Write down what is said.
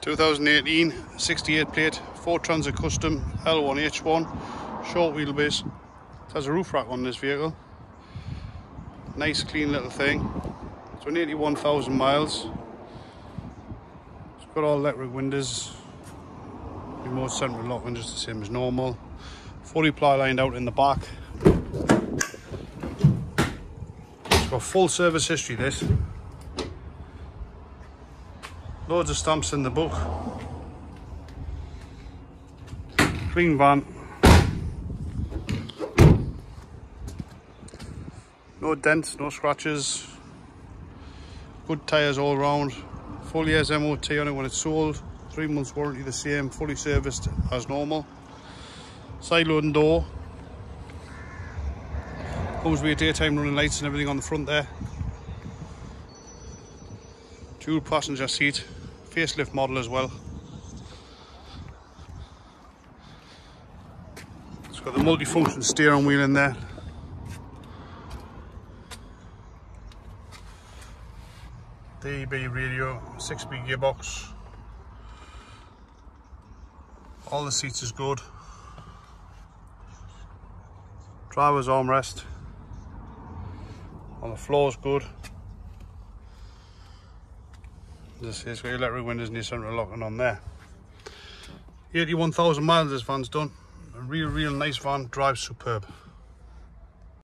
2018 68 plate Ford Transit Custom L1H1 short wheelbase. It has a roof rack on this vehicle. Nice clean little thing. It's on 81,000 miles. It's got all electric windows. Remote central locking just the same as normal. 40 ply lined out in the back. It's got full service history this. Loads of stamps in the book. Clean van. No dents, no scratches. Good tyres all round. Full year's MOT on it when it's sold. Three months warranty the same, fully serviced as normal. Side loading door. Comes with daytime running lights and everything on the front there. Dual passenger seat facelift model as well. It's got the multi-function steering wheel in there. DAB radio, 6-speed gearbox. All the seats is good. Driver's armrest. On the floor is good. This is got electric windows and your central locking on there. 81,000 miles this van's done. A real, real nice van, drives superb.